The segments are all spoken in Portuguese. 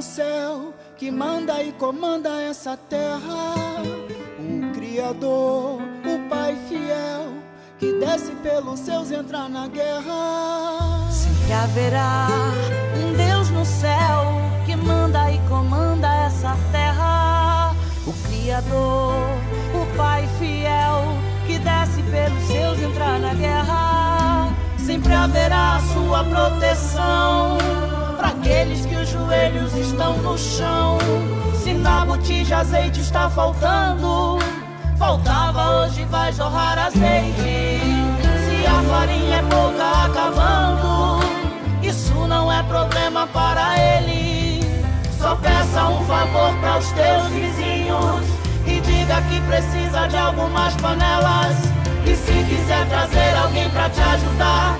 no céu que manda e comanda essa terra. O Criador, o Pai fiel, que desce pelos seus entrar na guerra. Sempre haverá um Deus no céu que manda e comanda essa terra. O Criador, o Pai fiel, que desce pelos seus entrar na guerra. Sempre haverá sua proteção para aqueles que joelhos estão no chão. Se na botija azeite está faltando, faltava hoje vai jorrar azeite. Se a farinha é pouca acabando, isso não é problema para ele. Só peça um favor para os teus vizinhos e diga que precisa de algumas panelas. E se quiser trazer alguém para te ajudar,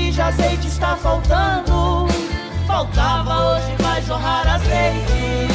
na botija azeite está faltando, faltava hoje vai jorrar azeite.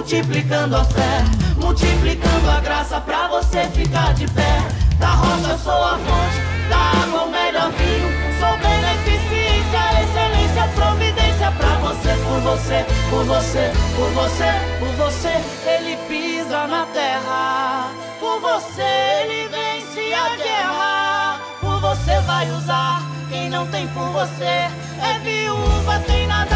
Multiplicando a fé. Multiplicando a graça pra você ficar de pé. Da rocha sou a fonte, da água o melhor vinho. Sou beneficência, excelência, providência pra você, por você, por você, por você, por você. Ele pisa na terra, por você ele vence a guerra. Por você vai usar quem não tem por você. É viúva, tem nada